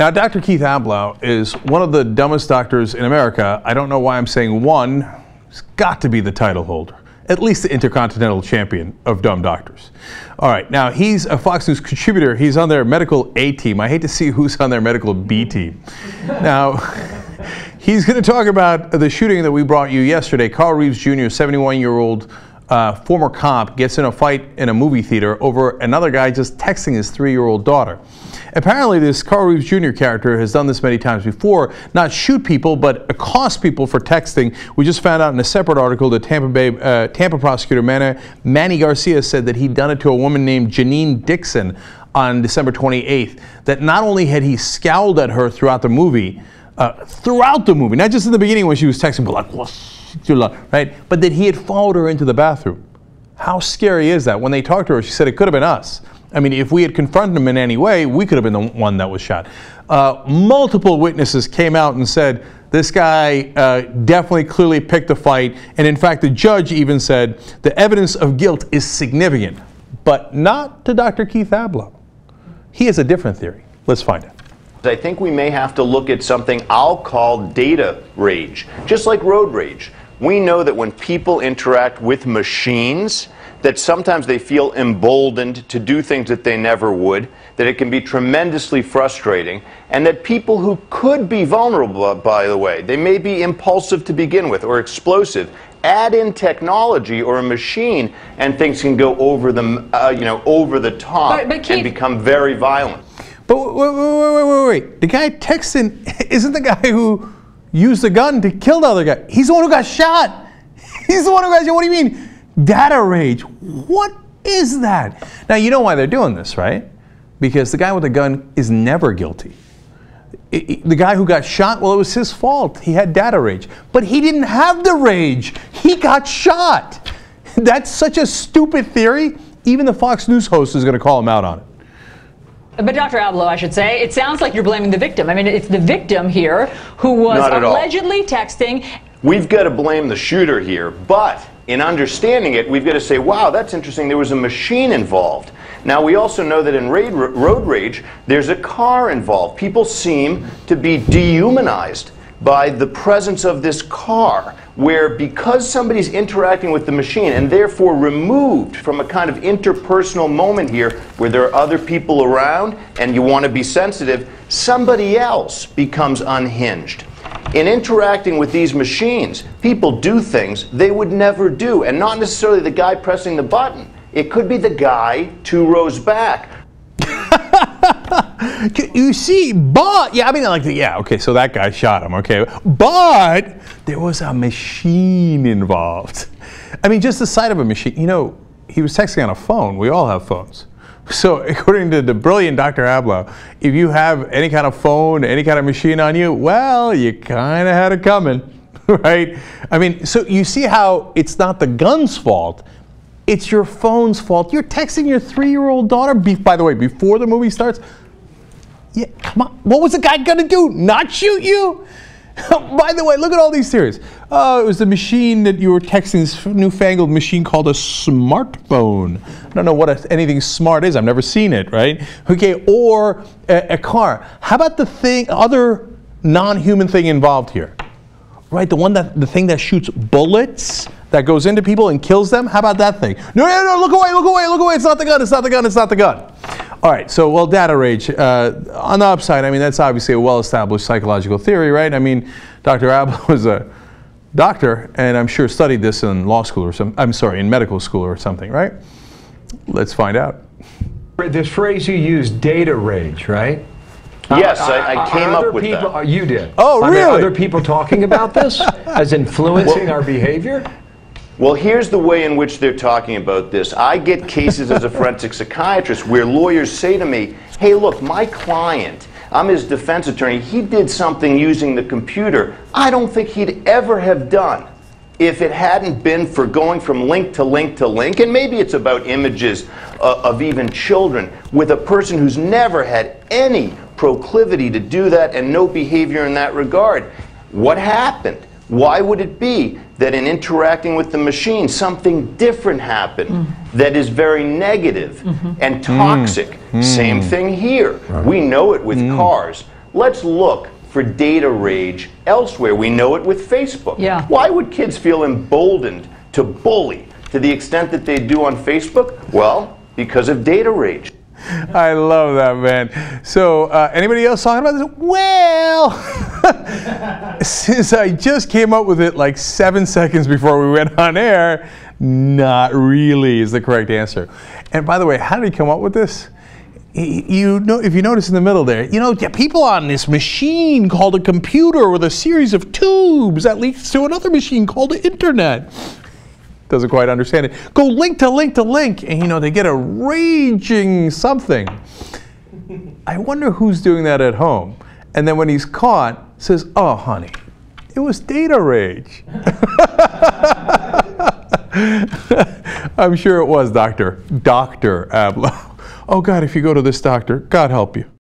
Now, Dr. Keith Ablow is one of the dumbest doctors in America. I don't know why I'm saying one. He's got to be the title holder, at least the intercontinental champion of dumb doctors. All right, now he's a Fox News contributor. He's on their medical A team. I hate to see who's on their medical B team. Now, he's going to talk about the shooting that we brought you yesterday. Carl Reeves Jr., 71 year old uh, former cop, gets in a fight in a movie theater over another guy just texting his three year old daughter. Apparently, this Carl Reeves Jr. character has done this many times before, not shoot people, but accost people for texting. We just found out in a separate article that Tampa Bay uh, Tampa prosecutor Manny, Manny Garcia said that he'd done it to a woman named Janine Dixon on December 28th. That not only had he scowled at her throughout the movie, uh, throughout the movie, not just in the beginning when she was texting, but like, right? But that he had followed her into the bathroom. How scary is that? When they talked to her, she said it could have been us. I mean, if we had confronted him in any way, we could have been the one that was shot. Uh, multiple witnesses came out and said this guy uh, definitely clearly picked a fight. And in fact, the judge even said the evidence of guilt is significant, but not to Dr. Keith Ablow. He has a different theory. Let's find it. I think we may have to look at something I'll call data rage, just like road rage. We know that when people interact with machines, that sometimes they feel emboldened to do things that they never would, that it can be tremendously frustrating, and that people who could be vulnerable, by the way, they may be impulsive to begin with or explosive, add in technology or a machine, and things can go over the, uh, you know, over the top But- but and become very violent. But wait, wait, wait, wait, wait, wait. The guy texting isn't the guy who used the gun to kill the other guy. He's the one who got shot. He's the one who got shot. What do you mean? Data rage. What is that? Now, you know why they're doing this, right? Because the guy with the gun is never guilty. I- I- the guy who got shot, well, it was his fault. He had data rage. But he didn't have the rage. He got shot. That's such a stupid theory. Even the Fox News host is going to call him out on it. But Dr. Ablow, I should say, it sounds like you're blaming the victim. I mean, it's the victim here who was at all. allegedly texting. We've got to blame the shooter here, but in understanding it, we've got to say, wow, that's interesting. There was a machine involved. Now, we also know that in raid, road rage, there's a car involved. People seem to be dehumanized by the presence of this car, where because somebody's interacting with the machine and therefore removed from a kind of interpersonal moment here where there are other people around and you want to be sensitive, somebody else becomes unhinged. In interacting with these machines, people do things they would never do, and not necessarily the guy pressing the button. It could be the guy two rows back. You see, but yeah, I mean, like, yeah, okay, so that guy shot him, okay, but there was a machine involved. I mean, just the sight of a machine. You know, he was texting on a phone. We all have phones. So, according to the brilliant Dr. Ablow, if you have any kind of phone, any kind of machine on you, well, you kind of had it coming, right? I mean, so you see how it's not the gun's fault. It's your phone's fault. You're texting your three-year-old daughter. By the way, before the movie starts, yeah, come on. What was the guy gonna do? Not shoot you? By the way, look at all these theories. Oh, it was the machine that you were texting, this newfangled machine called a smartphone. I don't know what a, anything smart is. I've never seen it, right? Okay, or a, a car. How about the thing, other non-human thing involved here? Right, the one that the thing that shoots bullets that goes into people and kills them. How about that thing? No, no, no! Look away! Look away! Look away! It's not the gun! It's not the gun! It's not the gun! All right. So, well, data rage. Uh, on the upside, I mean, that's obviously a well-established psychological theory, right? I mean, Dr. Ablow was a doctor, and I'm sure studied this in law school or some. I'm sorry, in medical school or something, right? Let's find out. This phrase you use, data rage, right? Yes, Uh, I, I came up with people, that. uh, You did. Oh, Are there really? other people talking about this as influencing our behavior? Well, here's the way in which they're talking about this. I get cases as a forensic psychiatrist where lawyers say to me, hey, look, my client, I'm his defense attorney, he did something using the computer I don't think he'd ever have done if it hadn't been for going from link to link to link. And maybe it's about images uh, of even children with a person who's never had any proclivity to do that and no behavior in that regard. What happened? Why would it be that in interacting with the machine, something different happened mm. that is very negative mm-hmm. Mm-hmm. and toxic? Mm. Same mm. thing here. We know it with cars. let's look for data rage elsewhere. We know it with Facebook. Yeah. Why would kids feel emboldened to bully to the extent that they do on Facebook? Well, because of data rage. I love that, man. So, uh, anybody else talking about this? Well, since I just came up with it like seven seconds before we went on air, not really is the correct answer. And by the way, how did he come up with this? You know, if you notice in the middle there, you know, people on this machine called a computer with a series of tubes that leads to another machine called the internet doesn't quite understand it. Go link to link to link, and you know they get a raging something. I wonder who's doing that at home. And then when he's caught, says, "Oh, honey, it was data rage." I'm sure it was, Doctor Doctor Ablow. Oh God, if you go to this doctor, God help you.